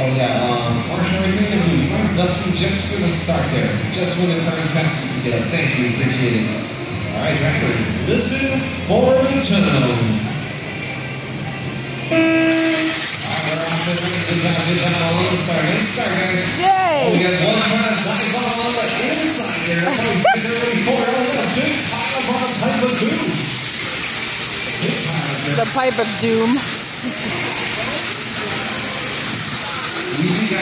Oh yeah, um, Marshall, we're doing a move. I'm ducking just for the start there. Just when the turn passes together. Thank you, appreciate it. All right, drivers, listen for the tone. All right, we're off to the Good job, good job all the start. Nice start, guys. Yay! Oh, we got one trying to dive on on the inside there. That's how we get there ready for it. Oh, we got a big pile on type of doom. Big pile there. The pipe of doom.